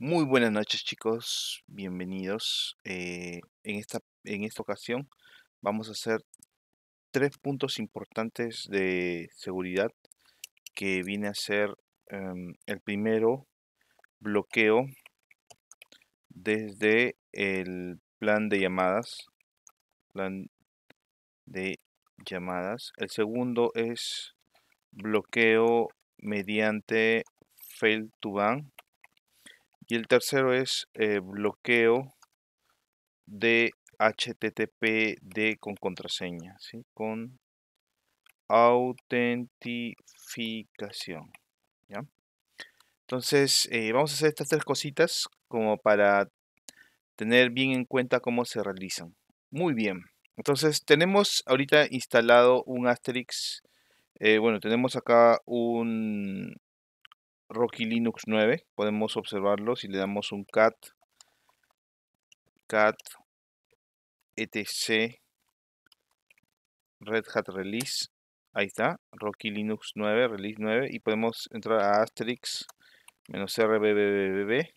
Muy buenas noches chicos, bienvenidos. Eh, en, esta, en esta ocasión vamos a hacer tres puntos importantes de seguridad que viene a ser em, el primero, bloqueo desde el plan de llamadas, plan de llamadas. El segundo es bloqueo mediante fail to ban y el tercero es eh, bloqueo de HTTP de con contraseña, ¿sí? con autentificación. ¿ya? Entonces, eh, vamos a hacer estas tres cositas como para tener bien en cuenta cómo se realizan. Muy bien. Entonces, tenemos ahorita instalado un Asterix. Eh, bueno, tenemos acá un Rocky Linux 9. Podemos observarlo si le damos un cat cat etc Red Hat Release. Ahí está, Rocky Linux 9, Release 9. Y podemos entrar a Asterix RBBBB.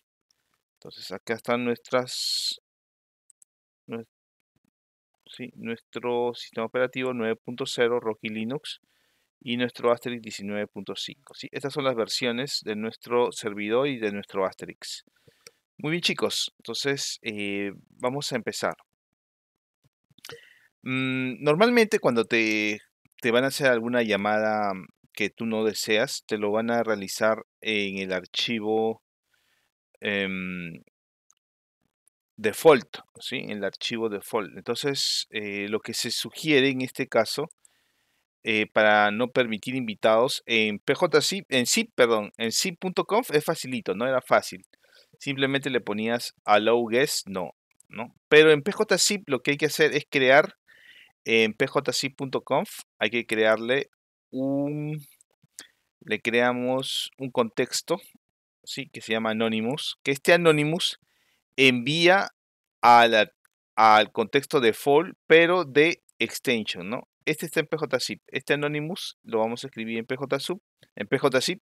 Entonces acá están nuestras sí, nuestro sistema operativo 9.0 Rocky Linux y nuestro Asterix 19.5. ¿sí? Estas son las versiones de nuestro servidor y de nuestro Asterix. Muy bien chicos, entonces eh, vamos a empezar. Mm, normalmente cuando te, te, van a hacer alguna llamada que tú no deseas, te lo van a realizar en el archivo em, default, ¿sí? en el archivo default. Entonces, eh, lo que se sugiere en este caso eh, para no permitir invitados en PJZip, en zip, perdón, en zip.conf es facilito, no era fácil. Simplemente le ponías allow guest, no, ¿no? Pero en PJZip lo que hay que hacer es crear en pjzip.conf, hay que crearle un, le creamos un contexto, ¿sí? Que se llama Anonymous, que este Anonymous envía al contexto default, pero de extension, ¿no? Este está en PJZip. Este Anonymous lo vamos a escribir en PJZip, en PJZip.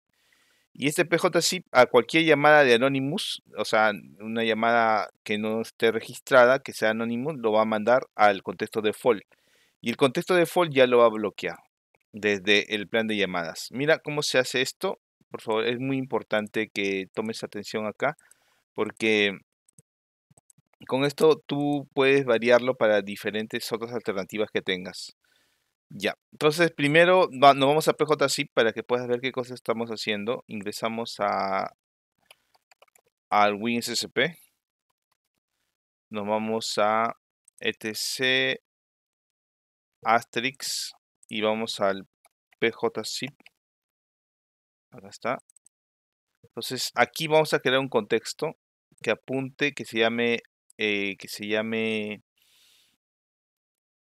Y este PJZip a cualquier llamada de Anonymous, o sea, una llamada que no esté registrada, que sea Anonymous, lo va a mandar al contexto default. Y el contexto default ya lo va a bloquear desde el plan de llamadas. Mira cómo se hace esto. Por favor, es muy importante que tomes atención acá porque con esto tú puedes variarlo para diferentes otras alternativas que tengas. Ya, entonces primero nos vamos a PJZip para que puedas ver qué cosas estamos haciendo. Ingresamos a al WinSSP. Nos vamos a etc Asterix y vamos al PJZip. Acá está. Entonces aquí vamos a crear un contexto que apunte, que se llame, eh, que se llame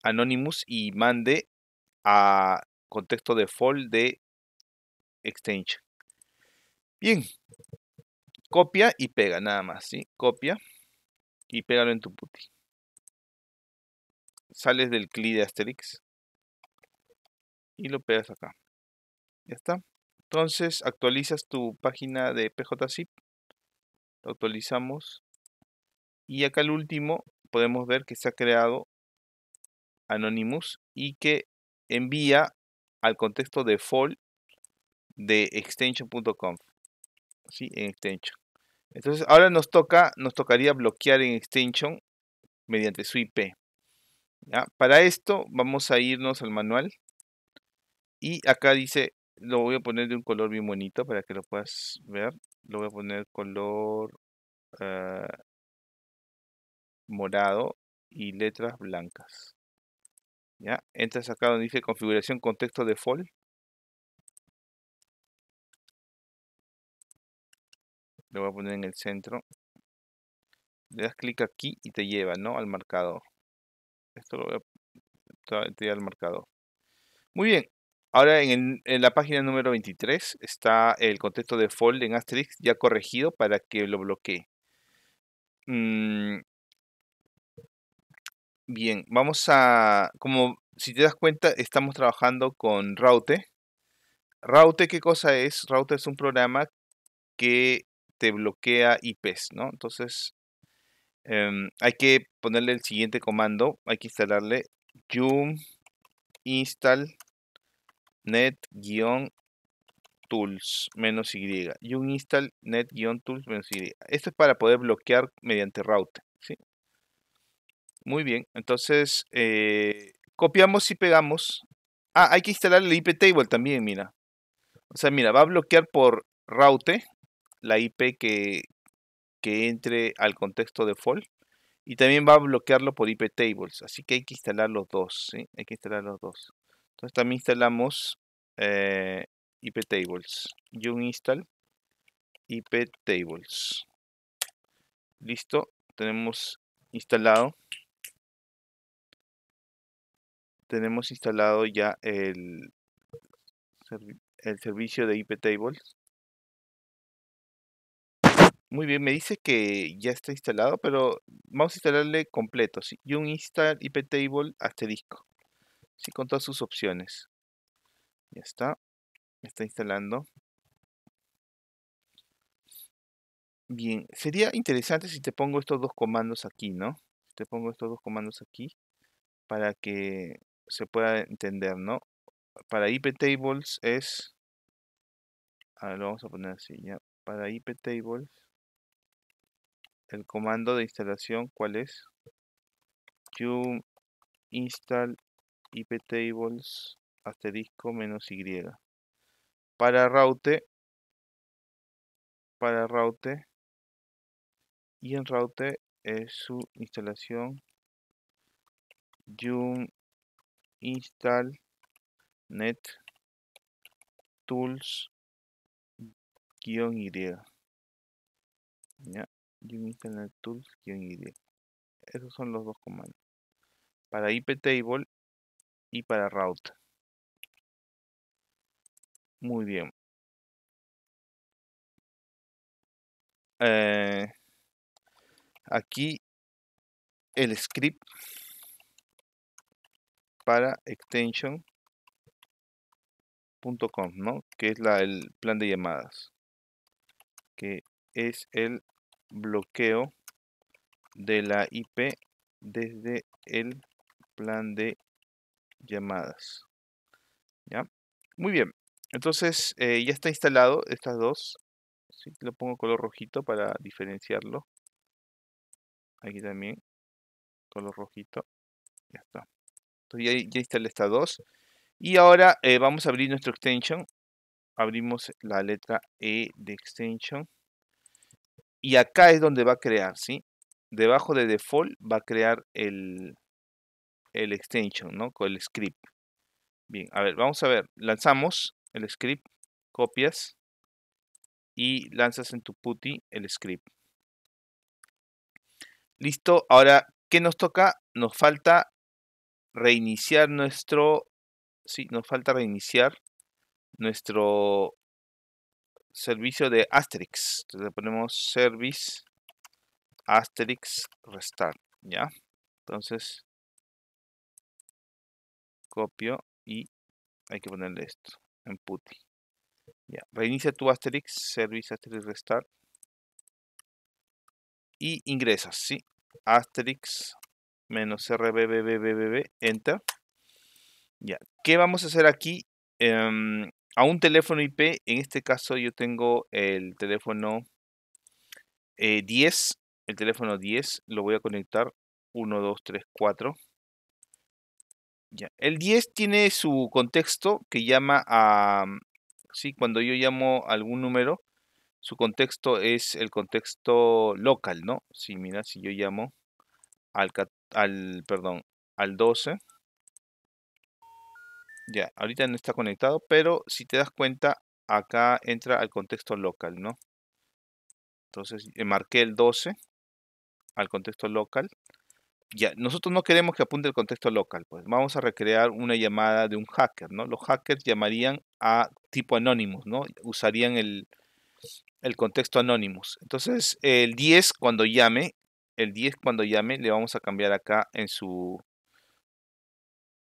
Anonymous y mande a contexto default de extension. Bien, copia y pega nada más, ¿sí? Copia y pégalo en tu puti. Sales del CLI de Asterix y lo pegas acá. Ya está. Entonces actualizas tu página de PJZip. Lo actualizamos. Y acá al último podemos ver que se ha creado Anonymous y que envía al contexto default de extension.conf. ¿sí? En extension. Entonces ahora nos toca, nos tocaría bloquear en extension mediante su IP. Para esto vamos a irnos al manual y acá dice, lo voy a poner de un color bien bonito para que lo puedas ver. Lo voy a poner color eh, morado y letras blancas. ¿Ya? Entras acá donde dice configuración contexto default. Lo voy a poner en el centro. Le das clic aquí y te lleva, ¿no? Al marcador. Esto lo voy a... te al marcador. Muy bien. Ahora en, la página número 23 está el contexto default en Asterix ya corregido para que lo bloquee. Mm, Bien, vamos a, como si te das cuenta, estamos trabajando con Raute. Raute, ¿qué cosa es? Raute es un programa que te bloquea IPs, ¿no? Entonces, em, hay que ponerle el siguiente comando, hay que instalarle yum install net-tools menos y, yum install net-tools menos y. Esto es para poder bloquear mediante route, ¿sí? Muy bien, entonces eh, copiamos y pegamos. Ah, hay que instalar el IP table también, mira. O sea, mira, va a bloquear por route la IP que, que entre al contexto default y también va a bloquearlo por IP tables. Así que hay que instalar los dos, ¿sí? Hay que instalar los dos. Entonces también instalamos eh, IP tables. Yung install IP tables. Listo, tenemos instalado. Tenemos instalado ya el, el servicio de IP tables. Muy bien, me dice que ya está instalado, pero vamos a instalarle completo, ¿sí? Y un install iptable asterisco, ¿sí? Con todas sus opciones. Ya está, está instalando. Bien, sería interesante si te pongo estos dos comandos aquí, ¿no? Te pongo estos dos comandos aquí para que se pueda entender, ¿no? Para iptables es... A lo vamos a poner así, ya. Para iptables el comando de instalación, ¿cuál es? yum install iptables asterisco menos y. Para route, para route, y en route es su instalación yum install net tools guion y. ¿Ya? Internet Tools -id. Esos son los dos comandos. Para iptable y para route. Muy bien. Eh, aquí el script para extension.com, ¿no? Que es la, el plan de llamadas. Que es el bloqueo de la IP desde el plan de llamadas. ¿Ya? Muy bien. Entonces eh, ya está instalado estas dos. ¿sí? Lo pongo color rojito para diferenciarlo. Aquí también. Color rojito. Ya está. Ya, ya instalé estas dos. Y ahora eh, vamos a abrir nuestro extension. Abrimos la letra E de extension. Y acá es donde va a crear, ¿sí? Debajo de default va a crear el, el extension, ¿no? Con el script. Bien, a ver, vamos a ver. Lanzamos el script, copias y lanzas en tu putty el script. Listo, ahora, ¿qué nos toca? Nos falta reiniciar nuestro, sí, nos falta reiniciar nuestro servicio de Asterix. Le ponemos service Asterix restart, ¿ya? Entonces, copio y hay que ponerle esto en putty. Ya, reinicia tu Asterix, service Asterix restart y ingresas, ¿sí? Asterix menos RBBBBB, enter. Ya, ¿qué vamos a hacer aquí? Em, a un teléfono IP, en este caso yo tengo el teléfono 10, eh, el teléfono 10 lo voy a conectar 1, 2, 3, 4. Ya. El 10 tiene su contexto que llama a, sí, cuando yo llamo a algún número, su contexto es el contexto local, ¿no? Si mira, si yo llamo al, al perdón, al 12, ya, ahorita no está conectado, pero si te das cuenta, acá entra al contexto local, ¿no? Entonces, eh, marqué el 12 al contexto local. Ya, nosotros no queremos que apunte el contexto local, pues vamos a recrear una llamada de un hacker, ¿no? Los hackers llamarían a tipo anónimos, ¿no? Usarían el, el contexto anónimos. Entonces, el 10 cuando llame, el 10 cuando llame, le vamos a cambiar acá en su,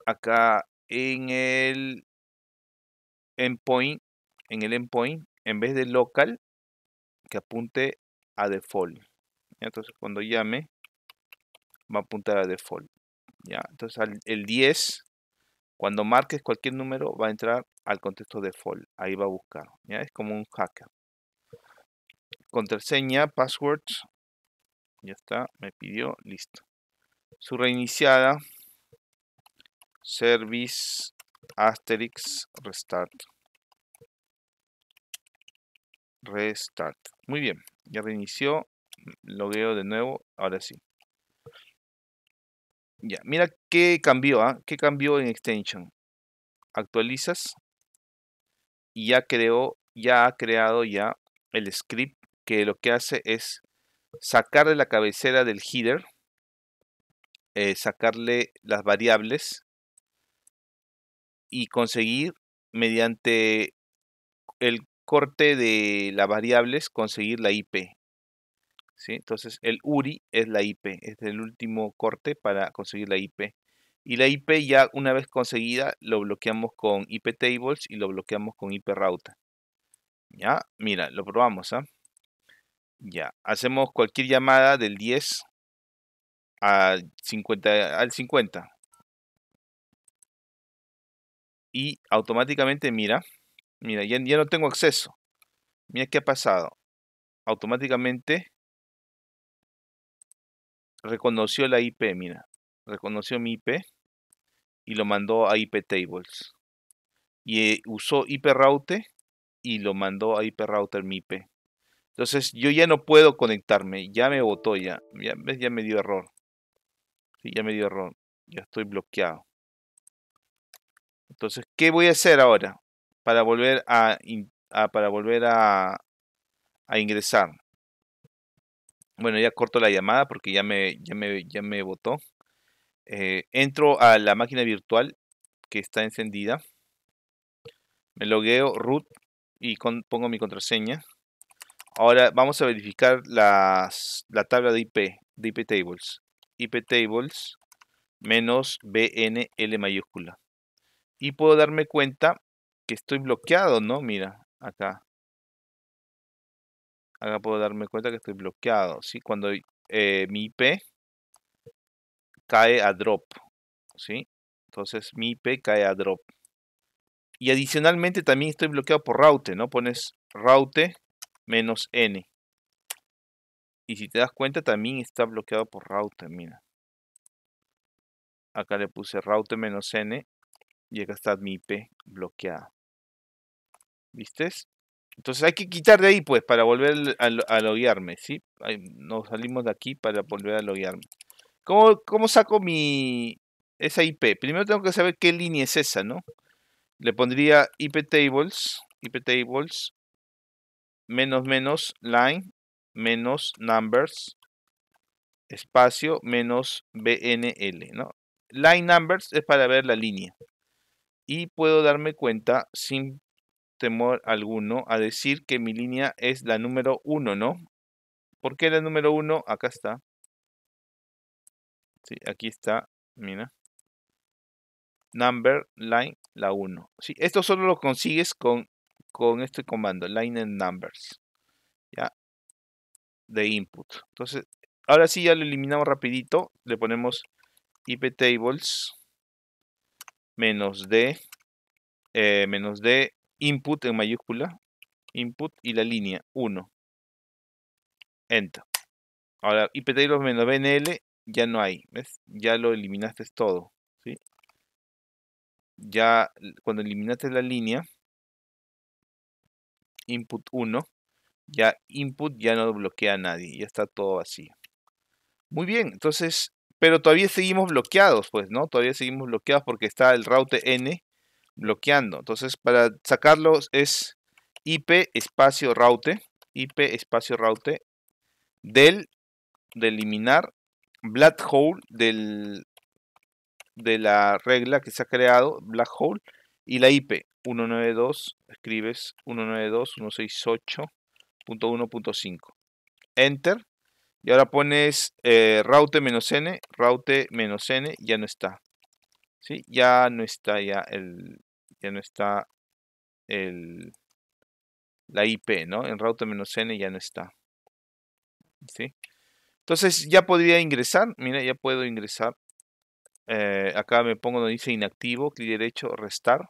acá en el endpoint, en el endpoint, en vez de local, que apunte a default. Entonces cuando llame va a apuntar a default. ¿ya? Entonces el 10, cuando marques cualquier número, va a entrar al contexto default. Ahí va a buscar. ¿ya? Es como un hacker. Contraseña, password. Ya está, me pidió, listo. Su reiniciada. Service Asterix Restart. Restart. Muy bien, ya reinició. Logueo de nuevo, ahora sí. Ya, mira qué cambió, ¿ah? ¿Qué cambió en extension? Actualizas y ya creó, ya ha creado ya el script que lo que hace es sacar de la cabecera del header, eh, sacarle las variables y conseguir mediante el corte de las variables conseguir la IP. ¿sí? Entonces el URI es la IP, es el último corte para conseguir la IP. Y la IP ya una vez conseguida lo bloqueamos con IP tables y lo bloqueamos con IP router. Ya, mira, lo probamos. ¿ah? Ya, hacemos cualquier llamada del 10 al 50, al 50. Y automáticamente, mira, mira, ya, ya no tengo acceso. Mira qué ha pasado. Automáticamente reconoció la IP, mira. Reconoció mi IP y lo mandó a IP tables. Y eh, usó IP router y lo mandó a IP router mi IP. Entonces yo ya no puedo conectarme, ya me votó ya, ya, me dio error. Sí, ya me dio error, ya estoy bloqueado. Entonces, ¿qué voy a hacer ahora para volver a, para volver a, a, ingresar? Bueno, ya corto la llamada porque ya me, ya me, ya me votó. Eh, entro a la máquina virtual que está encendida. Me logueo root y pongo mi contraseña. Ahora vamos a verificar la tabla de IP, de IP tables. IP tables menos BNL mayúscula. Y puedo darme cuenta que estoy bloqueado, ¿no? Mira, acá. Acá puedo darme cuenta que estoy bloqueado, ¿sí? Cuando eh, mi IP cae a drop, ¿sí? Entonces mi IP cae a drop. Y adicionalmente también estoy bloqueado por route, ¿no? Pones route menos n. Y si te das cuenta también está bloqueado por router, mira. Acá le puse router menos n y acá está mi IP bloqueada. ¿Viste? Entonces hay que quitar de ahí pues para volver a, loguearme, ¿sí? nos salimos de aquí para volver a loguearme. ¿Cómo, ¿Cómo saco mi esa IP? Primero tengo que saber qué línea es esa, ¿no? Le pondría IP tables, IP tables menos menos line menos numbers espacio menos BNL, ¿no? Line numbers es para ver la línea. Y puedo darme cuenta sin temor alguno a decir que mi línea es la número 1, ¿no? ¿Por qué la número 1? Acá está. Sí, aquí está, mira. Number line, la 1. Sí, esto solo lo consigues con con este comando, line and numbers, ¿ya? De input. Entonces, ahora sí ya lo eliminamos rapidito, le ponemos iptables menos d, eh, menos d, input en mayúscula, input y la línea 1. Enter. Ahora, iptables menos bnl ya no hay, ¿ves? Ya lo eliminaste todo, ¿sí? Ya cuando eliminaste la línea, input 1, ya input ya no bloquea a nadie, ya está todo vacío. Muy bien, entonces, pero todavía seguimos bloqueados, pues, ¿no? Todavía seguimos bloqueados porque está el route n bloqueando. Entonces, para sacarlos es ip espacio route, ip espacio route del de eliminar black hole del de la regla que se ha creado, black hole, y la IP 192, escribes 192.168.1.5. Enter. Y ahora pones eh, route menos n, route menos n, ya no está. ¿Sí? Ya no está ya el, ya no está el, la IP, ¿no? En router-n ya no está. ¿Sí? Entonces ya podría ingresar, mira, ya puedo ingresar. Eh, acá me pongo donde dice inactivo, clic derecho, restar.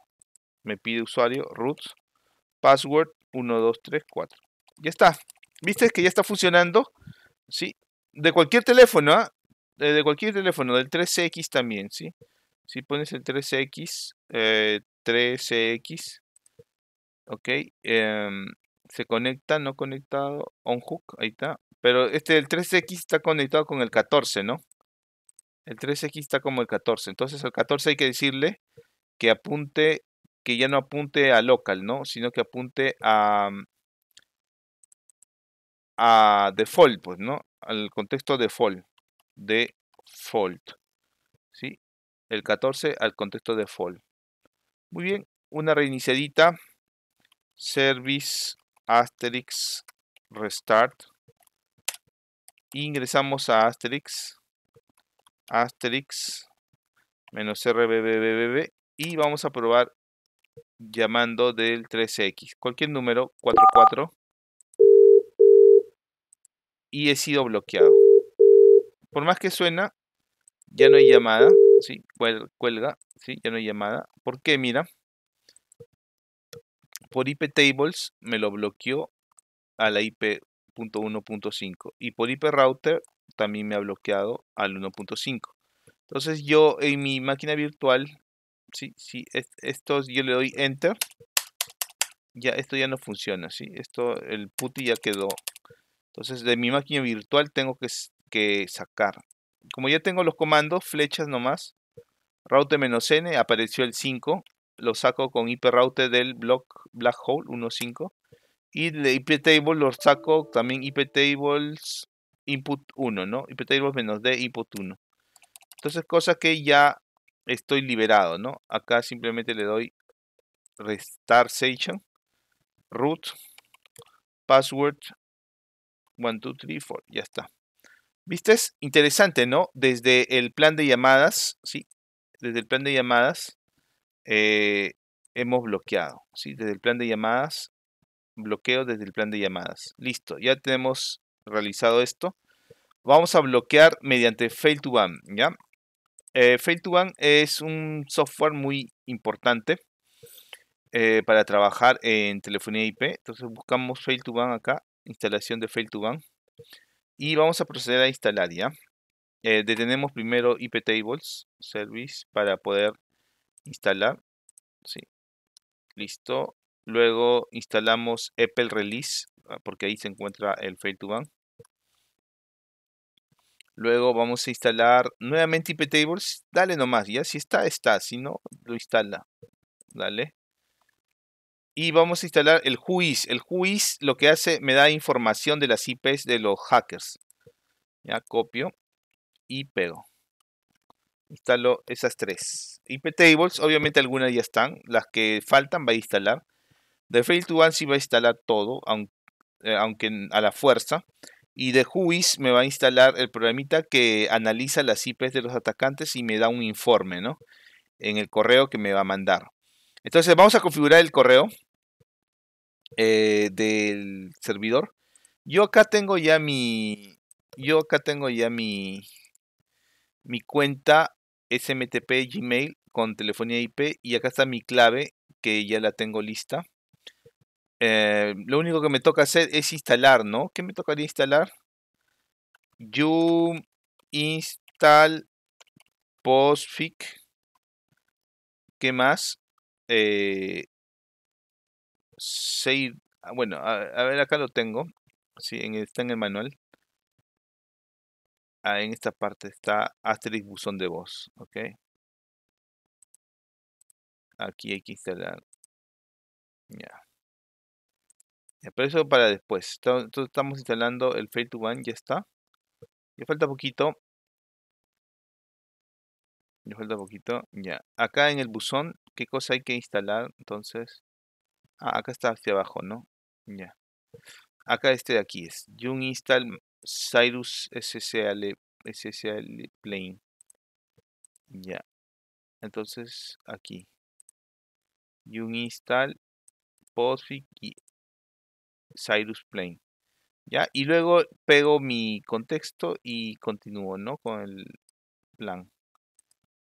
Me pide usuario, root, password 1234. Ya está. ¿Viste que ya está funcionando? Sí. De cualquier teléfono, ¿ah? De cualquier teléfono, del 3X también, ¿sí? Si pones el 3X, 3CX, eh, ok, em, se conecta, no conectado, on hook, ahí está. Pero este, el 3X está conectado con el 14, ¿no? El 3X está como el 14. Entonces el 14 hay que decirle que apunte, que ya no apunte a local, ¿no? Sino que apunte a, a default, pues, ¿no? Al contexto default. Default. ¿Sí? El 14 al contexto default. Muy bien. Una reiniciadita. Service Asterix Restart. Ingresamos a Asterix. Asterix menos RBBBB y vamos a probar llamando del 3X. Cualquier número 44 y he sido bloqueado. Por más que suena, ya no hay llamada, ¿sí? Cuelga, ¿sí? Ya no hay llamada. ¿Por qué? Mira, por IP tables me lo bloqueó a la IP.1.5 y por IP router también me ha bloqueado al 1.5. Entonces yo en mi máquina virtual, sí, sí, esto yo le doy enter, ya esto ya no funciona, sí, esto el PuTTY ya quedó entonces de mi máquina virtual tengo que, sacar. Como ya tengo los comandos, flechas nomás, route-n, apareció el 5, lo saco con IP route del block black hole 1.5 y de IP table lo saco también IP tables input 1, ¿no? IP tables menos D input 1. Entonces, cosa que ya estoy liberado, ¿no? Acá simplemente le doy restart session, root, password 1, 2, 3, 4, ya está. ¿Viste? Es interesante, ¿no? Desde el plan de llamadas, ¿sí? Desde el plan de llamadas eh, hemos bloqueado, ¿sí? Desde el plan de llamadas, bloqueo desde el plan de llamadas. Listo, ya tenemos realizado esto. Vamos a bloquear mediante Fail to Ban, ¿ya? Eh, Fail to Ban es un software muy importante eh, para trabajar en telefonía IP. Entonces buscamos Fail to Ban acá instalación de fail to ban y vamos a proceder a instalar ya eh, detenemos primero iptables service para poder instalar sí. listo luego instalamos apple release ah, porque ahí se encuentra el fail to ban luego vamos a instalar nuevamente iptables dale nomás ya si está está si no lo instala dale y vamos a instalar el Whois. El Whois lo que hace, me da información de las IPs de los hackers. Ya copio y pego. Instalo esas tres. IP tables, obviamente algunas ya están. Las que faltan va a instalar. De fail to one sí va a instalar todo, eh, aunque, a la fuerza. Y de Whois me va a instalar el programita que analiza las IPs de los atacantes y me da un informe, ¿no? En el correo que me va a mandar. Entonces vamos a configurar el correo. Eh, del servidor. Yo acá tengo ya mi. Yo acá tengo ya mi. Mi cuenta SMTP Gmail con telefonía IP. Y acá está mi clave que ya la tengo lista. Eh, lo único que me toca hacer es instalar, ¿no? ¿Qué me tocaría instalar? You install postfic. ¿Qué más? Eh, ah, bueno, a, ver, acá lo tengo. Sí, en, está en el manual. Ah, en esta parte está asterisk buzón de voz, ok. Aquí hay que instalar. Ya pero eso para después. Entonces estamos instalando el Fail to One, ya está. Ya falta poquito. Ya falta poquito. Ya. Acá en el buzón, ¿qué cosa hay que instalar? Entonces, Ah, acá está hacia abajo, ¿no? Ya. Acá este de aquí es Jung install Cyrus SSL, SSL plane. Ya. Entonces aquí. Jung install postfix y Cyrus Plane. ¿Ya? Y luego pego mi contexto y continúo, ¿no? Con el plan.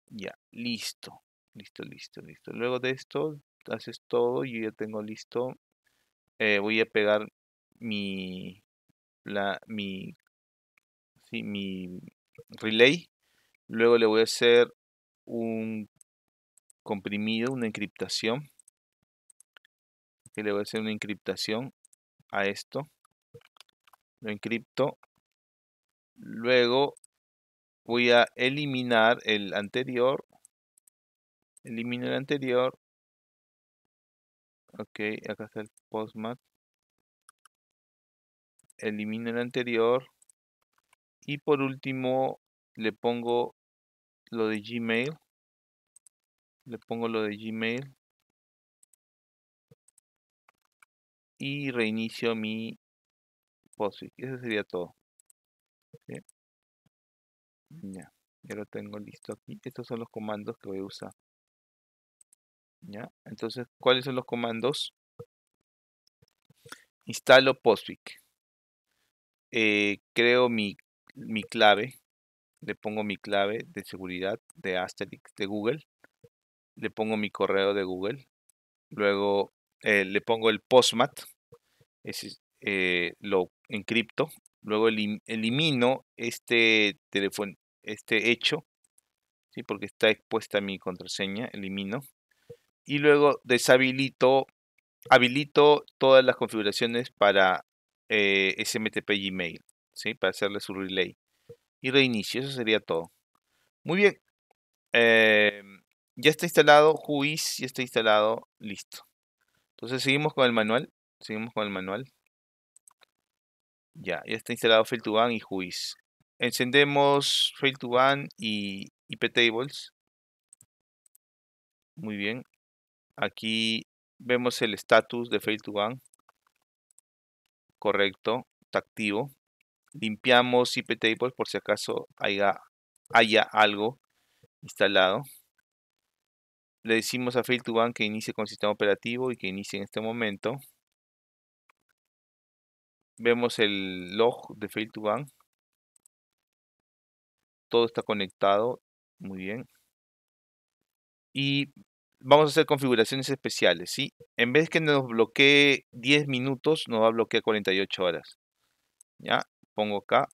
Ya, listo. Listo, listo, listo. Luego de esto, haces todo. Yo ya tengo listo. Eh, voy a pegar mi, la, mi, sí, mi relay. Luego le voy a hacer un comprimido, una encriptación. Que le voy a hacer una encriptación a esto. Lo encripto. Luego voy a eliminar el anterior. Elimino el anterior. Ok acá está el postmat. Elimino el anterior. Y por último le pongo lo de gmail. Le pongo lo de gmail y reinicio mi postfix eso sería todo ya, ya lo tengo listo aquí. Estos son los comandos que voy a usar. ¿Ya? Entonces, ¿cuáles son los comandos? Instalo Postfix. Eh, creo mi, mi clave. Le pongo mi clave de seguridad de Asterix de Google. Le pongo mi correo de Google. Luego eh, le pongo el postmat. Ese, eh, lo encripto luego elimino este teléfono, este hecho, ¿sí? porque está expuesta mi contraseña, elimino, y luego deshabilito, habilito todas las configuraciones para eh, SMTP Gmail, ¿sí? para hacerle su relay, y reinicio, eso sería todo. Muy bien, em, ya está instalado, Juiz ya está instalado, listo. Entonces seguimos con el manual, seguimos con el manual. Ya, ya está instalado Fail2Ban y Juiz. Encendemos Fail2Ban y iptables. Muy bien. Aquí vemos el status de Fail2Ban. Correcto, está activo. Limpiamos iptables por si acaso haya, haya algo instalado. Le decimos a Fail2Ban que inicie con sistema operativo y que inicie en este momento vemos el log de Fail2Ban. Todo está conectado. Muy bien. Y vamos a hacer configuraciones especiales. ¿sí? En vez que nos bloquee 10 minutos, nos va a bloquear 48 horas. ¿Ya? Pongo acá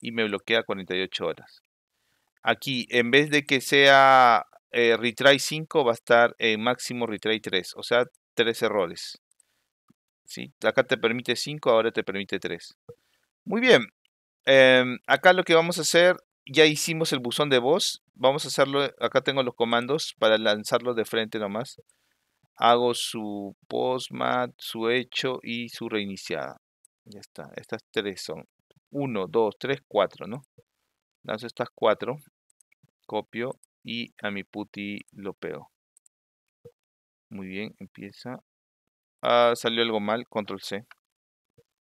y me bloquea 48 horas. Aquí, en vez de que sea eh, retry 5, va a estar en máximo retry 3. O sea, 3 errores. ¿sí? Acá te permite 5, ahora te permite 3. Muy bien. Em, acá lo que vamos a hacer, ya hicimos el buzón de voz. Vamos a hacerlo, acá tengo los comandos para lanzarlo de frente nomás. Hago su postmat, su hecho y su reiniciada. Ya está. Estas tres son 1, 2, 3, 4, ¿no? Lanzo estas 4. Copio y a mi puti lo pego. Muy bien, empieza Ah, salió algo mal, control C.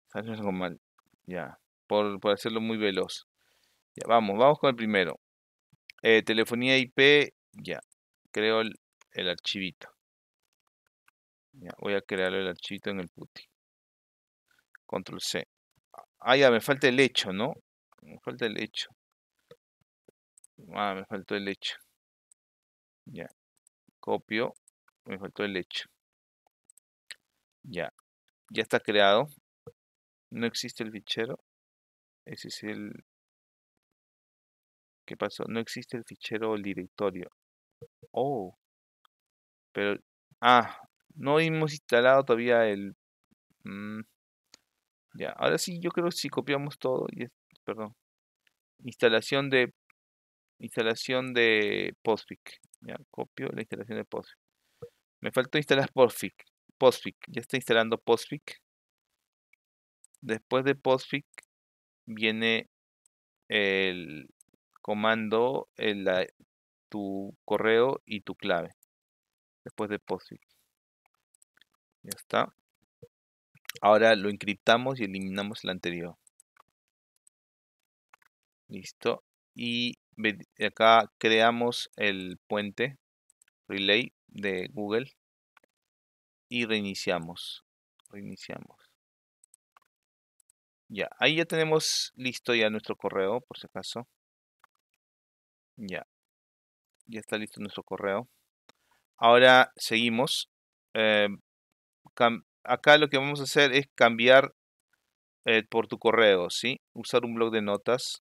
Salió algo mal. Ya. Por, hacerlo muy veloz. Ya, vamos, vamos con el primero. Eh, telefonía IP, ya. Creo el, archivito. Ya, voy a crear el archivito en el PuTTY. Control C. Ah, ya, me falta el hecho, ¿no? Me falta el hecho. Ah, me faltó el hecho. Ya. Copio. Me faltó el hecho. Ya, ya está creado. No existe el fichero. Ese es el... ¿Qué pasó? No existe el fichero o el directorio. Oh. Pero... Ah, no hemos instalado todavía el... Mm, ya, ahora sí, yo creo que si copiamos todo... Y perdón. Instalación de... Instalación de Postfix. Ya, copio la instalación de Postfix. Me faltó instalar Postfix. Postfix. Ya está instalando Postfix. Después de Postfix viene el comando, el, tu correo y tu clave. Después de Postfix. Ya está. Ahora lo encriptamos y eliminamos el anterior. Listo. Y acá creamos el puente relay de Google y reiniciamos. Reiniciamos. Ya, ahí ya tenemos listo ya nuestro correo, por si acaso. Ya, ya está listo nuestro correo. Ahora seguimos. Eh, acá lo que vamos a hacer es cambiar eh, por tu correo, ¿sí? Usar un blog de notas,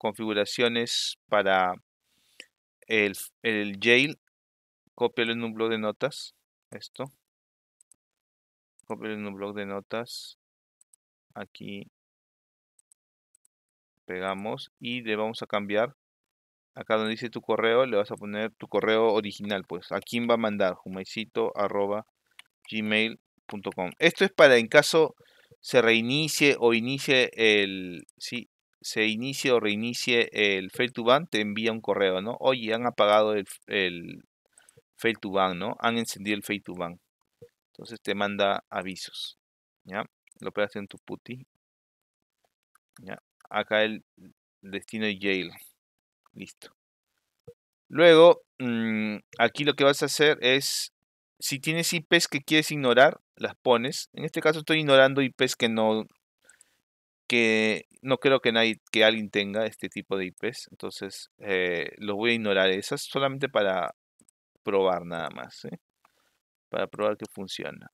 configuraciones para el, el jail, cópialo en un blog de notas, esto, cópialo en un blog de notas, aquí. Pegamos y le vamos a cambiar. Acá donde dice tu correo le vas a poner tu correo original pues. A quién va a mandar jumaicito arroba gmail.com esto es para en caso se reinicie o inicie el si se inicie o reinicie el fail to ban te envía un correo no oye han apagado el, el fail to ban no han encendido el fail to ban entonces te manda avisos ya lo pegas en tu putty ya acá el destino de jail listo. Luego mm, aquí lo que vas a hacer es si tienes IPs que quieres ignorar las pones. En este caso estoy ignorando IPs que no que no creo que nadie que alguien tenga este tipo de IPs entonces eh, los voy a ignorar esas solamente para probar nada más ¿eh? para probar que funciona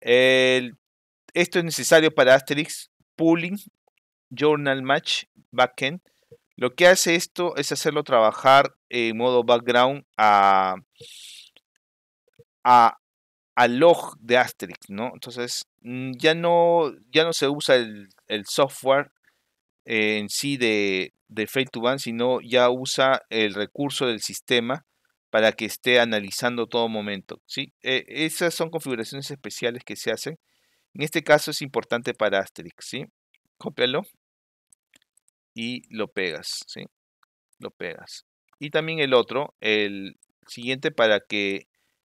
esto es necesario para Asterix Pooling Journal Match Backend. Lo que hace esto es hacerlo trabajar en modo background a, a log de Asterix, ¿no? Entonces mm, ya no, ya no se usa el, software en sí de, de Fail to Ban, sino ya usa el recurso del sistema para que esté analizando todo momento. ¿sí? E, esas son configuraciones especiales que se hacen en este caso es importante para Asterix, ¿sí? Cópialo y lo pegas, ¿sí? Lo pegas. Y también el otro, el siguiente para que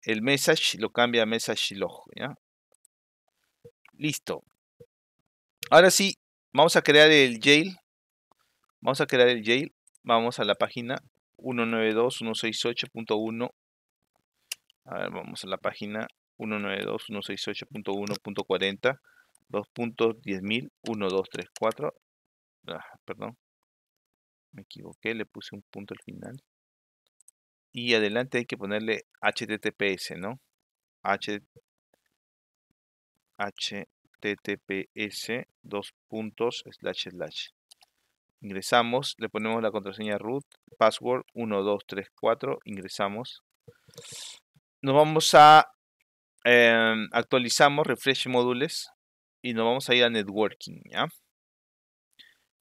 el message lo cambie a message log. Listo. Ahora sí, vamos a crear el jail. Vamos a crear el jail. Vamos a la página 192.168.1. A ver, vamos a la página 192.168.1.40 2.10.000 ah, perdón. Me equivoqué le puse un punto al final. Y adelante hay que ponerle https no H https dos puntos slash slash ingresamos le ponemos la contraseña root password 1234 ingresamos nos vamos a Em, actualizamos refresh módulos y nos vamos a ir a networking. ¿ya?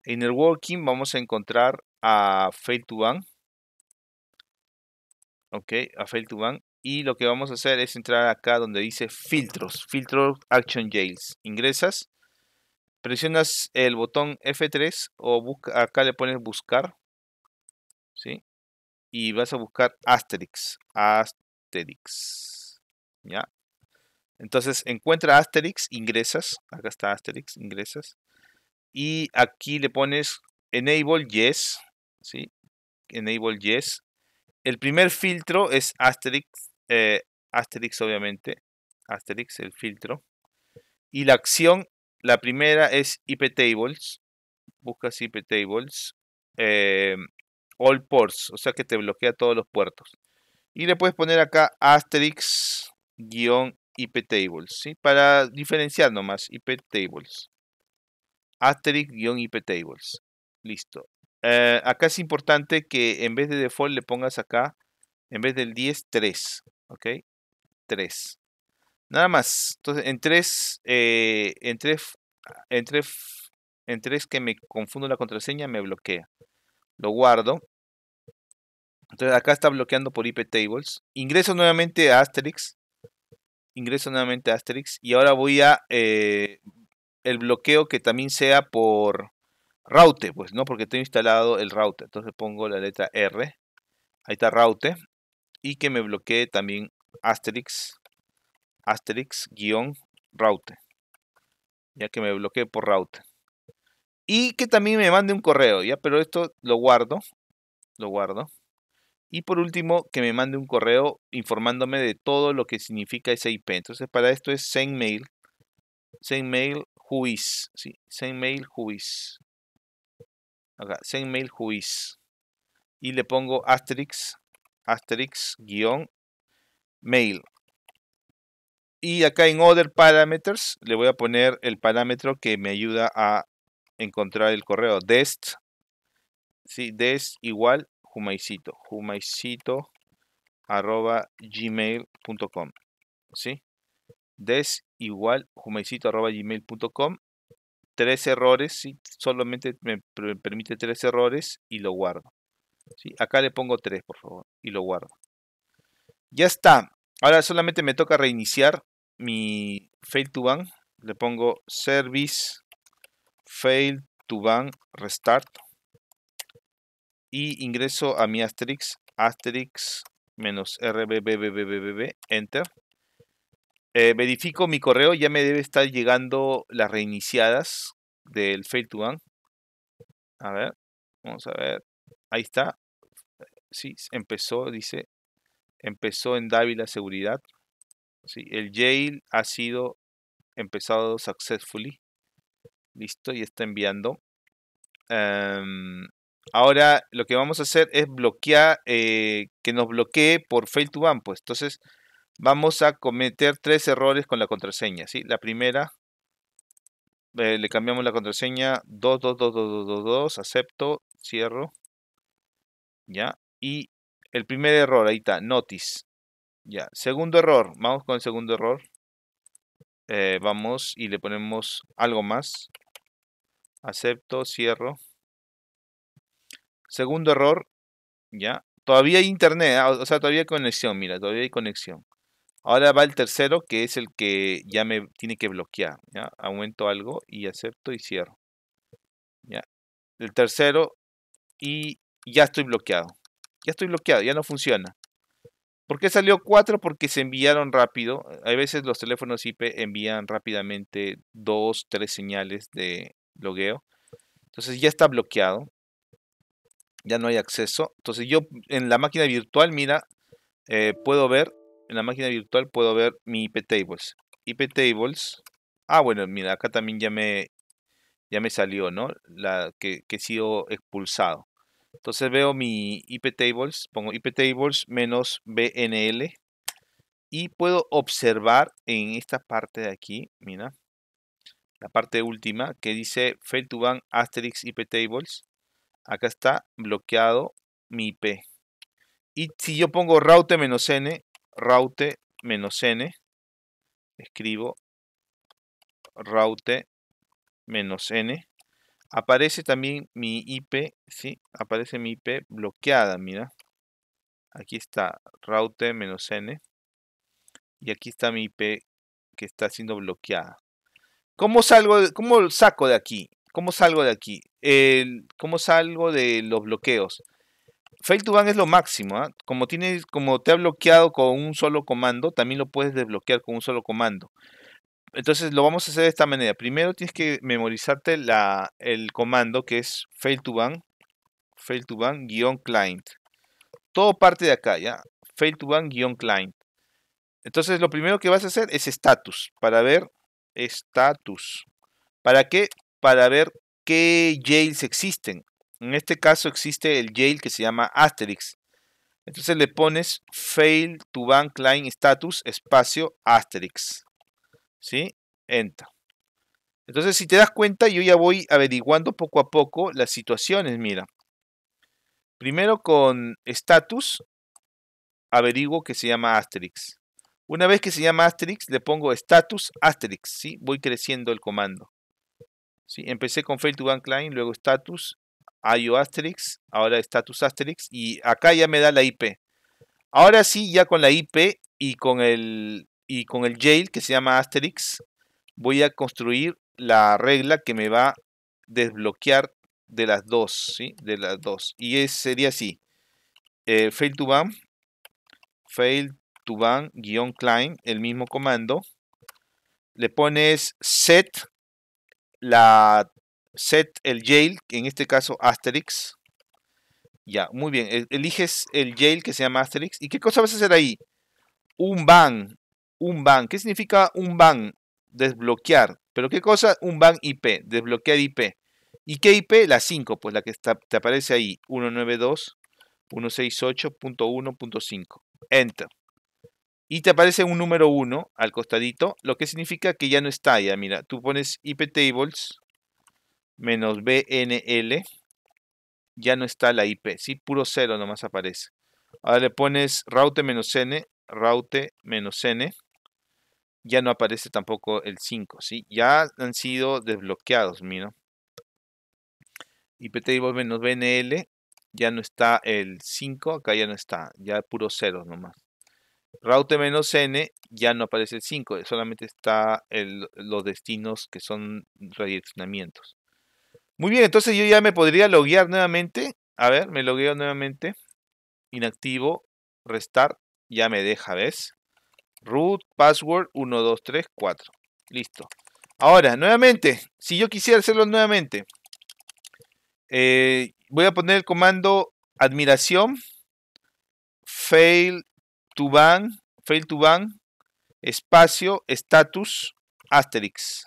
En networking vamos a encontrar a fail to ban. Ok, a fail to ban. Y lo que vamos a hacer es entrar acá donde dice filtros, filtros action jails. Ingresas, presionas el botón F3 o busca, acá le pones buscar. ¿Sí? Y vas a buscar Asterix. Asterix. ¿Ya? Entonces encuentra Asterix, ingresas, acá está Asterix, ingresas, y aquí le pones Enable Yes, ¿sí? Enable Yes. El primer filtro es Asterix, eh, Asterix obviamente, Asterix el filtro. Y la acción, la primera es IP Tables, buscas IP Tables, eh, All Ports, o sea que te bloquea todos los puertos. Y le puedes poner acá Asterix guion IP tables. Para diferenciar nomás, IP tables. Asterisk-IP tables. Listo. Eh, acá es importante que en vez de default le pongas acá, en vez del 10, 3. ¿Ok? 3. Nada más. Entonces, en 3, eh, en 3, en 3, en 3 que me confundo la contraseña, me bloquea. Lo guardo. Entonces acá está bloqueando por IP tables. Ingreso nuevamente a Asterix ingreso nuevamente a Asterix y ahora voy a eh, el bloqueo que también sea por route, pues, ¿no? Porque tengo instalado el route. Entonces pongo la letra R. Ahí está route. Y que me bloquee también Asterix. Asterix guion route. Ya que me bloquee por route. Y que también me mande un correo, ¿ya? Pero esto lo guardo. Lo guardo. Y por último, que me mande un correo informándome de todo lo que significa ese IP. Entonces, para esto es send mail, send mail whois, ¿sí? Send mail whois. Acá, send mail whois. Y le pongo asterix, asterix, guion, mail. Y acá en Other Parameters le voy a poner el parámetro que me ayuda a encontrar el correo. Dest, ¿sí? Dest igual humaicito, humaicito arroba gmail.com, ¿sí? Des igual humaicito arroba gmail.com. Tres errores, solamente me permite tres errores y lo guardo. ¿Sí? Acá le pongo tres, por favor, y lo guardo. Ya está. Ahora solamente me toca reiniciar mi fail to ban. Le pongo service fail to ban restart. Y ingreso a mi asterisk, asterisk menos rbbbbbb, enter. Eh, verifico mi correo, ya me debe estar llegando las reiniciadas del fail to ban. A ver, vamos a ver. Ahí está. Sí, empezó, dice empezó en Dávila Seguridad. ¿sí? El jail ha sido empezado successfully. Listo, y está enviando. Em, ahora lo que vamos a hacer es bloquear, eh, que nos bloquee por fail to ban. Pues entonces vamos a cometer tres errores con la contraseña. ¿sí? La primera, eh, le cambiamos la contraseña 222222, acepto, cierro. Ya, y el primer error, ahí está, notice. Ya, segundo error, vamos con el segundo error. Eh, vamos y le ponemos algo más. Acepto, cierro. Segundo error, ya. Todavía hay internet, ah, o sea, todavía hay conexión, mira, todavía hay conexión. Ahora va el tercero, que es el que ya me tiene que bloquear. ¿ya? Aumento algo y acepto y cierro. ¿ya? El tercero y ya estoy bloqueado. Ya estoy bloqueado, ya no funciona. ¿Por qué salió 4? Porque se enviaron rápido. A veces los teléfonos IP envían rápidamente dos, tres señales de logueo. Entonces ya está bloqueado. Ya no hay acceso. Entonces yo en la máquina virtual, mira, eh, puedo ver, en la máquina virtual puedo ver mi IP tables. IP tables. Ah, bueno, mira, acá también ya me, ya me salió, ¿no? La que, que he sido expulsado. Entonces veo mi IP tables, pongo IP tables menos BNL y puedo observar en esta parte de aquí, mira, la parte última que dice fail to ban asterisk IP tables. Acá está bloqueado mi IP. Y si yo pongo route menos n, route menos n, escribo route menos n, Aparece también mi IP, ¿sí? Aparece mi IP bloqueada, mira. Aquí está route-n. Y aquí está mi IP que está siendo bloqueada. ¿Cómo salgo, cómo saco de aquí? ¿Cómo salgo de aquí? ¿Cómo salgo de los bloqueos? Fail to ban es lo máximo. ¿ah? Como, tienes, como te ha bloqueado con un solo comando, también lo puedes desbloquear con un solo comando. Entonces lo vamos a hacer de esta manera. Primero tienes que memorizarte el comando que es fail to ban, fail to ban guion client. Todo parte de acá, ¿ya? Fail to ban guion client. Entonces lo primero que vas a hacer es status, para ver status. ¿Para qué? Para ver qué jails existen. En este caso existe el jail que se llama Asterix. Entonces le pones fail to ban client status espacio Asterix. ¿Sí? Enter. Entonces, si te das cuenta, yo ya voy averiguando poco a poco las situaciones, mira. Primero con status, averiguo que se llama Asterix. Una vez que se llama Asterix, le pongo status Asterix, ¿sí? Voy creciendo el comando. ¿Sí? Empecé con fail to client, luego status, IO Asterix, ahora status Asterix, y acá ya me da la IP. Ahora sí, ya con la IP y con el y con el jail que se llama Asterix voy a construir la regla que me va a desbloquear de las dos, ¿sí? De las dos. Y es, sería así. Eh, fail to ban, fail to ban guion client, el mismo comando. Le pones set la set el jail, en este caso Asterix. Ya, muy bien. E, eliges el jail que se llama Asterix. ¿Y qué cosa vas a hacer ahí? Un ban un ban. ¿Qué significa un ban? Desbloquear. ¿Pero qué cosa? Un ban IP, desbloquear IP. ¿Y qué IP? La 5, pues la que está, te aparece ahí, 192.168.1.5. Enter. Y te aparece un número 1 al costadito, lo que significa que ya no está ya. Mira, tú pones IP tables menos BNL, ya no está la IP, ¿sí? Puro cero nomás aparece. Ahora le pones route menos N, route menos N, ya no aparece tampoco el 5, ¿sí? Ya han sido desbloqueados, mira. IP table menos BNL, ya no está el 5, acá ya no está, ya puro cero nomás. Route menos N, ya no aparece el 5, solamente está los destinos que son redireccionamientos. Muy bien, entonces yo ya me podría loguear nuevamente. A ver, me logueo nuevamente. Inactivo, restart, ya me deja, ¿ves? Root, password, 1, 2, 3, 4. Listo. Ahora, nuevamente, si yo quisiera hacerlo nuevamente, eh, voy a poner el comando admiración, fail to ban, fail to ban, espacio, status, asterix.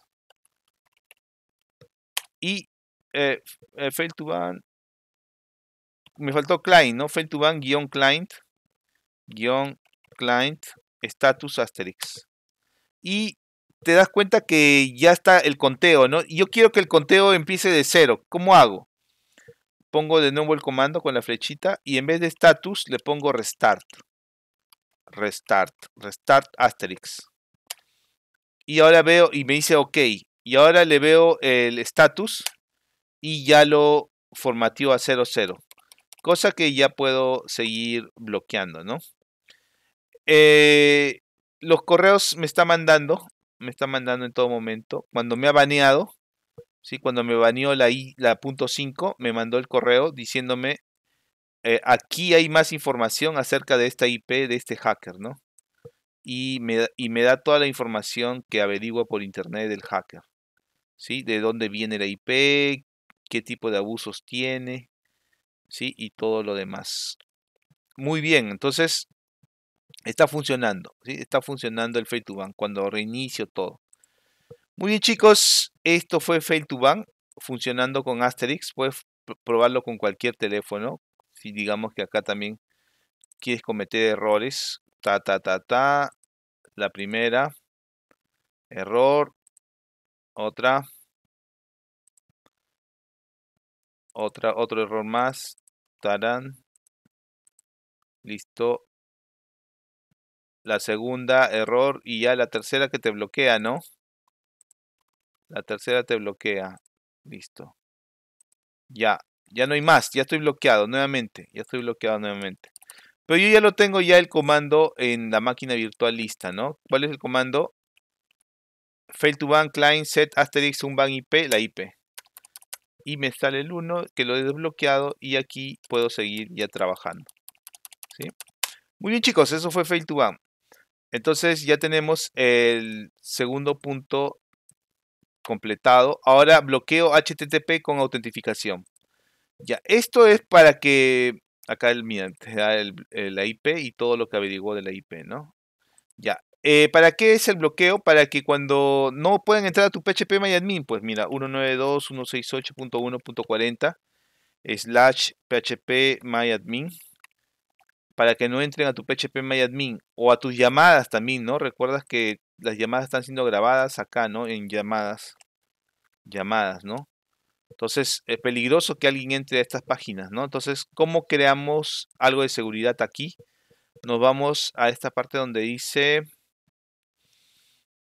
Y eh, eh, fail to ban. Me faltó client, ¿no? Fail to ban guion client. Guión client. Status asterix. Y te das cuenta que ya está el conteo, ¿no? Yo quiero que el conteo empiece de cero. ¿Cómo hago? Pongo de nuevo el comando con la flechita y en vez de status le pongo restart. Restart. Restart asterix. Y ahora veo y me dice OK. Y ahora le veo el status y ya lo formateó a 00. Cosa que ya puedo seguir bloqueando, ¿no? Eh, los correos me está mandando, me está mandando en todo momento. Cuando me ha baneado, ¿sí? cuando me baneó la, la punto 5, me mandó el correo diciéndome, eh, aquí hay más información acerca de esta IP de este hacker, ¿no? Y me, y me da toda la información que averigua por internet del hacker. ¿Sí? De dónde viene la IP, qué tipo de abusos tiene, ¿sí? Y todo lo demás. Muy bien, entonces está funcionando, ¿sí? Está funcionando el Fail to Ban cuando reinicio todo. Muy bien, chicos, esto fue Fail to Ban funcionando con Asterix. Puedes probarlo con cualquier teléfono. Si digamos que acá también quieres cometer errores, ta, ta, ta, ta. La primera, error, otra, Otra, otro error más. Tarán. Listo. La segunda, error. Y ya la tercera que te bloquea, ¿no? La tercera te bloquea. Listo. Ya. Ya no hay más. Ya estoy bloqueado nuevamente. Ya estoy bloqueado nuevamente. Pero yo ya lo tengo ya el comando en la máquina virtual lista, ¿no? ¿Cuál es el comando? Fail to ban client set asterisk un IP, la IP y me sale el 1 que lo he desbloqueado y aquí puedo seguir ya trabajando. ¿sí? Muy bien chicos, eso fue Fail to Ban. Entonces ya tenemos el segundo punto completado. Ahora bloqueo HTTP con autentificación. Ya, esto es para que acá el, mira, te da el, la IP y todo lo que averiguó de la IP, ¿no? Ya, eh, ¿Para qué es el bloqueo? Para que cuando no puedan entrar a tu PHP MyAdmin, pues mira, 192.168.1.40 slash PHP MyAdmin para que no entren a tu PHP MyAdmin o a tus llamadas también, ¿no? Recuerdas que las llamadas están siendo grabadas acá, ¿no? En llamadas, llamadas, ¿no? Entonces es peligroso que alguien entre a estas páginas, ¿no? Entonces, ¿cómo creamos algo de seguridad aquí? Nos vamos a esta parte donde dice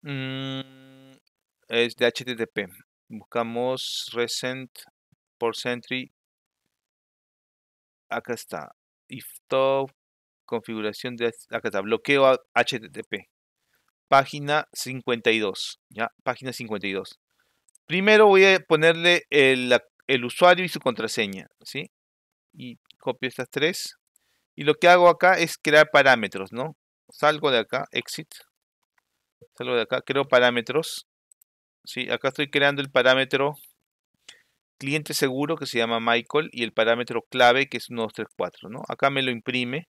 Mm, es de HTTP. Buscamos recent por Sentry. Acá está. If top, configuración de acá está. Bloqueo HTTP. Página 52. Ya, página 52. Primero voy a ponerle el, el usuario y su contraseña. ¿sí? Y copio estas tres. Y lo que hago acá es crear parámetros, ¿no? Salgo de acá, exit salgo de acá, creo parámetros. ¿sí? Acá estoy creando el parámetro cliente seguro que se llama Michael y el parámetro clave que es 1234. ¿no? Acá me lo imprime.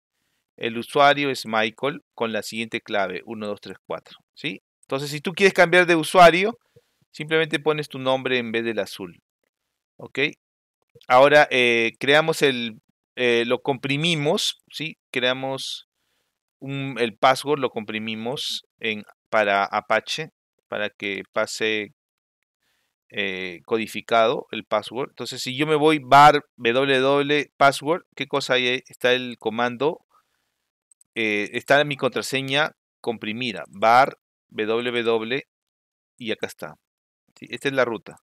El usuario es Michael con la siguiente clave 1234. ¿sí? Entonces, si tú quieres cambiar de usuario, Simplemente pones tu nombre en vez del azul. ¿Ok? Ahora eh, creamos el, eh, lo comprimimos, ¿sí? Creamos el password, lo comprimimos en, para Apache, para que pase eh, codificado el password. Entonces, si yo me voy bar www password, ¿qué cosa hay? Está el comando, está mi contraseña comprimida, bar www y acá está. Esta es la ruta.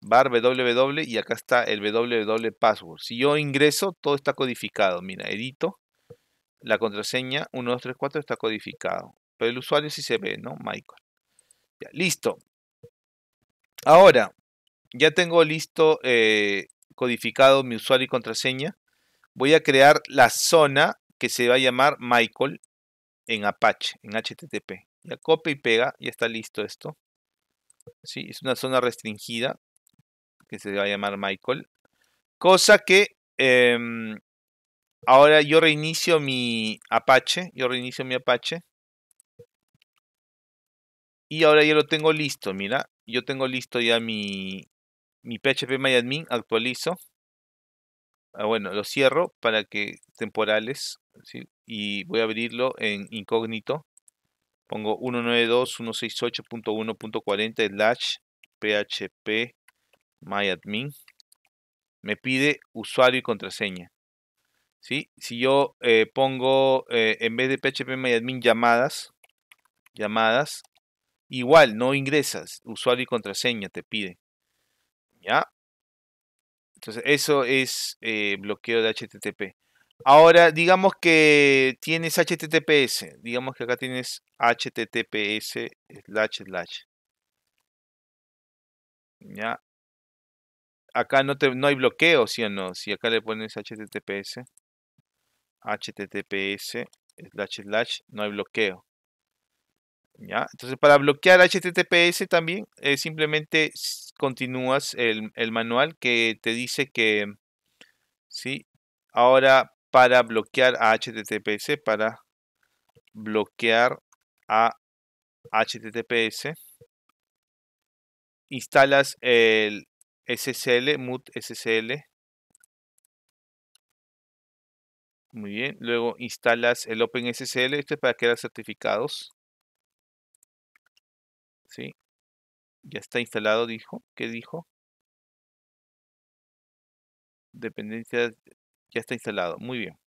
Bar www y acá está el www password. Si yo ingreso, todo está codificado. Mira, edito. La contraseña 1234 está codificado. Pero el usuario sí se ve, ¿no? Michael. Ya, listo. Ahora, ya tengo listo eh, codificado mi usuario y contraseña. Voy a crear la zona que se va a llamar Michael en Apache, en HTTP. Ya copia y pega, ya está listo esto. ¿sí? Es una zona restringida que se va a llamar Michael. Cosa que em, ahora yo reinicio mi Apache. Yo reinicio mi Apache. Y ahora ya lo tengo listo. Mira, yo tengo listo ya mi, mi PHP MyAdmin. Actualizo. Ah, bueno, lo cierro para que temporales. Y voy a abrirlo en incógnito pongo 192.168.1.40 slash php myadmin. Me pide usuario y contraseña. ¿Sí? Si yo eh, pongo eh, en vez de php myadmin llamadas, llamadas, igual no ingresas, usuario y contraseña te pide. ¿Ya? Entonces eso es eh, bloqueo de HTTP. Ahora, digamos que tienes HTTPS. Digamos que acá tienes HTTPS slash slash. Ya. Acá no, te, no hay bloqueo, ¿sí o no? Si acá le pones HTTPS, HTTPS slash slash, no hay bloqueo. Entonces, para bloquear HTTPS también, eh, simplemente continúas el, manual que te dice que, ¿sí? Ahora, para bloquear a HTTPS, para bloquear a HTTPS, instalas el SSL, mood SSL. Muy bien, luego instalas el OpenSSL, esto es para crear certificados. ¿Sí? Ya está instalado, dijo. ¿Qué dijo? Dependencias ya está instalado. Muy bien.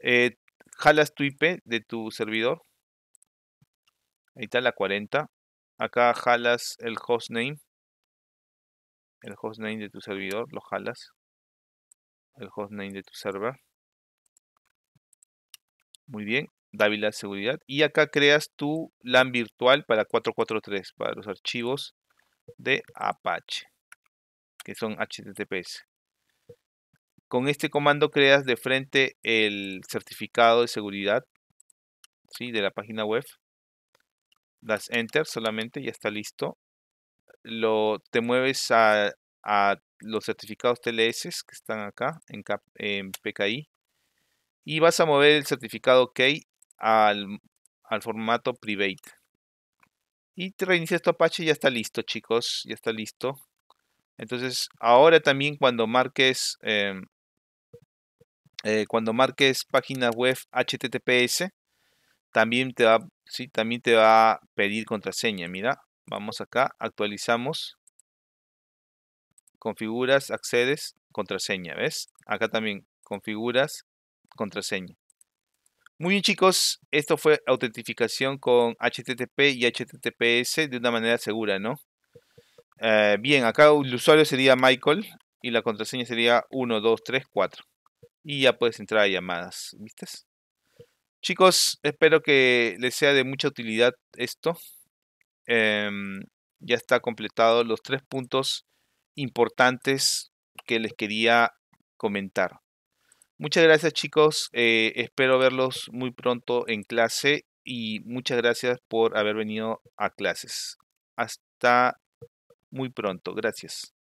Eh, jalas tu IP de tu servidor. Ahí está la 40. Acá jalas el hostname. El hostname de tu servidor, lo jalas. El hostname de tu server. Muy bien. Dávila Seguridad. Y acá creas tu LAN virtual para 443, para los archivos de Apache, que son HTTPS. Con este comando creas de frente el certificado de seguridad ¿sí? de la página web. Das enter solamente, ya está listo. Lo, te mueves a, los certificados TLS que están acá en, en, PKI y vas a mover el certificado OK al, al formato private. Y te reinicias tu Apache y ya está listo, chicos. Ya está listo. Entonces, ahora también cuando marques em, eh, cuando marques página web HTTPS, también te, va, también te va a pedir contraseña. Mira, vamos acá, actualizamos, configuras, accedes, contraseña, ¿ves? Acá también configuras, contraseña. Muy bien chicos, esto fue autentificación con HTTP y HTTPS de una manera segura, ¿no? Eh, bien, acá el usuario sería Michael y la contraseña sería 1234 y ya puedes entrar a llamadas, ¿viste? Chicos, espero que les sea de mucha utilidad esto. Em, ya está completado los tres puntos importantes que les quería comentar. Muchas gracias chicos, eh, espero verlos muy pronto en clase y muchas gracias por haber venido a clases. Hasta muy pronto, gracias.